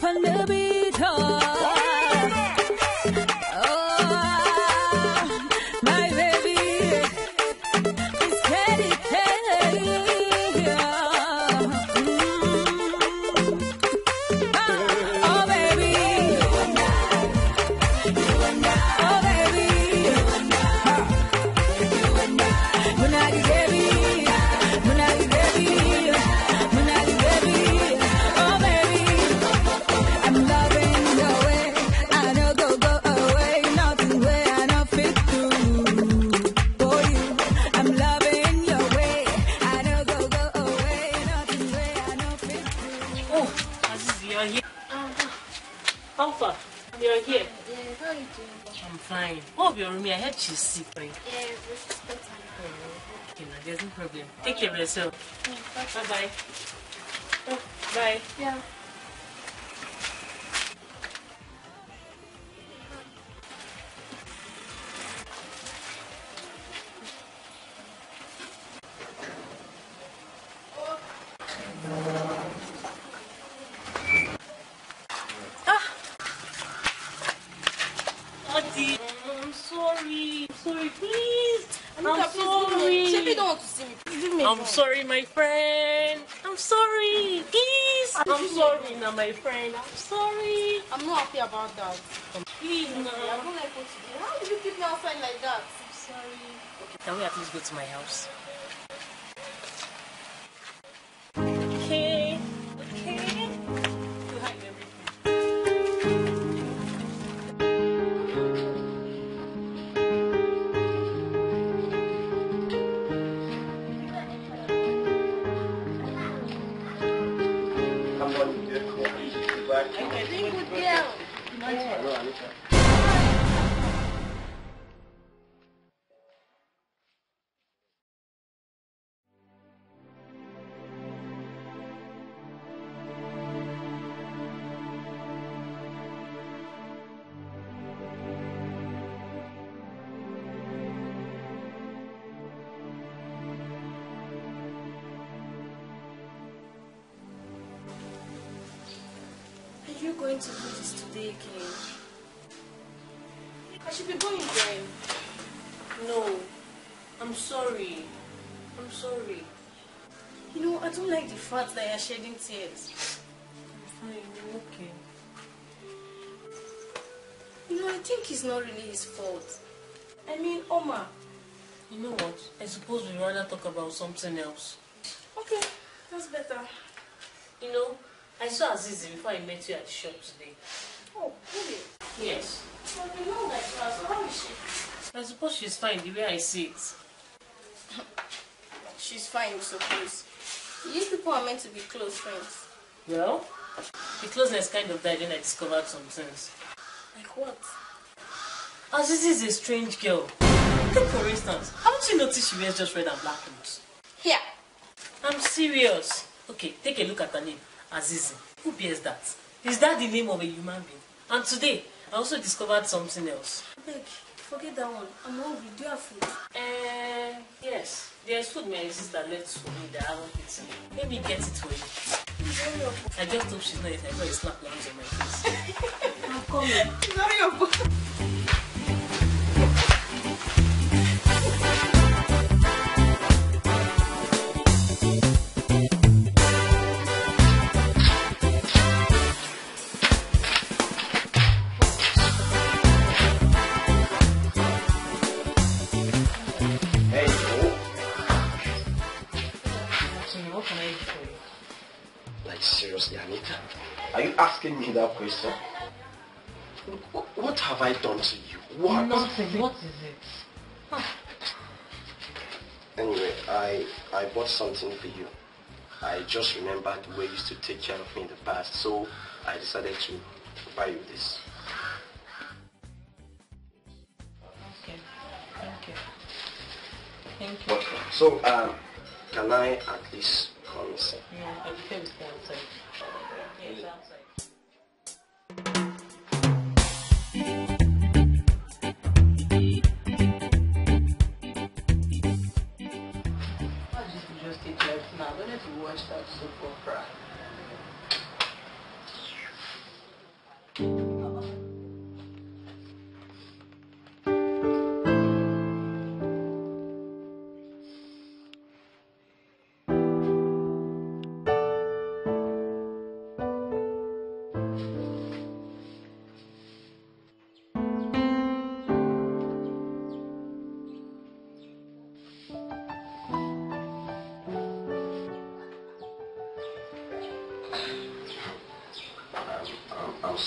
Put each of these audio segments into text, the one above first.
upon maybe Hope you're me. I heard she's sick, right? Yeah, this is better. Okay, now there's no problem. Take care of yourself. Bye bye. Oh, bye. Yeah. I'm sorry, my friend. I'm sorry. Please. I'm sorry now, my friend. I'm sorry. I'm not happy about that. Please, I now. don't like what you did. How did you keep me outside like that? I'm sorry. Can we at least go to my house? Are you going to do this today again? I should be going then. No. I'm sorry. I'm sorry. You know, I don't like the fact that you're shedding tears. Fine, I'm okay. You know, I think it's not really his fault. I mean, Oma. You know what? I suppose we'd rather talk about something else. Okay, that's better. You know, I saw Azizi before I met you at the shop today. Oh, really? Yes. You know that. How is she? I suppose she's fine the way I see it. She's fine, you suppose. You people are meant to be close friends. Well, the closeness kind of died when I discovered some things. Like what? Azizi is a strange girl. Take for instance, haven't you noticed she wears just red and black clothes? Here. I'm serious. Okay, take a look at her name. Azizi. Who bears that? Is that the name of a human being? And today, I also discovered something else. Beg, forget that one. I'm hungry. Do you have food? Uh, yes. There's food my sister left for me that I haven't eaten. Me get it for you. I just hope she's not eating. I got a slap lands on my face. I'm coming. It's your fault. Asking me that question? Wh- What have I done to you? What? Nothing. What is it? Anyway, I, I bought something for you. I just remembered the way you used to take care of me in the past, so I decided to buy you this. Okay. Thank you. Thank you. Welcome. So, um, can I at least come inside? No, I we stay outside. Yes, outside. Watch that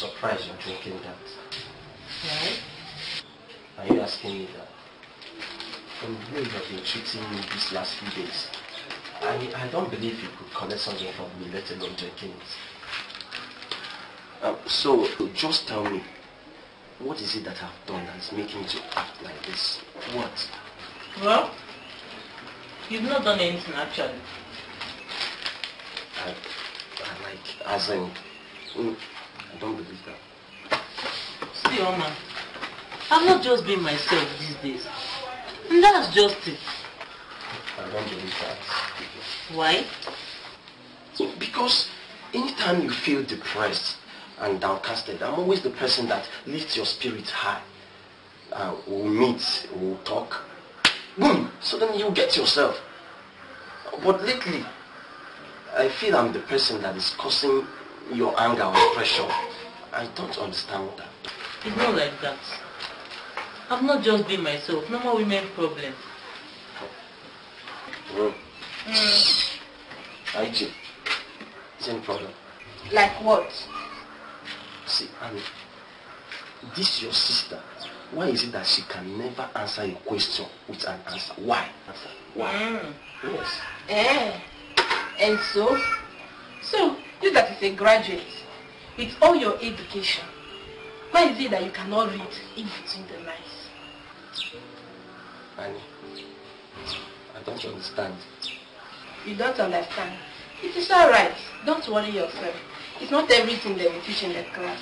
surprised you're drinking that. Right? Are you asking me that? From the way you have been treating me these last few days, I, I don't believe you could collect something from me, let alone drinking it. Um, so, just tell me, what is it that I've done that's making you act like this? What? Well, you've not done anything actually. I, I like, as in, mm, I don't believe that. See, Oma, I'm not just being myself these days. And that's just it. I don't believe that. Why? Because anytime you feel depressed and downcasted, I'm always the person that lifts your spirit high. Uh, we'll meet, we'll talk. Boom! So then you get yourself. But lately, I feel I'm the person that is causing your anger or pressure. I don't understand that. It's not like that. I've not just been myself. Normal women problem. Mm. IG, is any problem? Like what? See, Annie, this your sister. Why is it that she can never answer a question with an answer? Why? Answer. Why? Mm. Yes. Eh. And so? So, that is a graduate, It's all your education, why is it that you cannot read in between the lines? Annie, I don't understand. You don't understand. It is alright. Don't worry yourself. It's not everything that we teach in the class.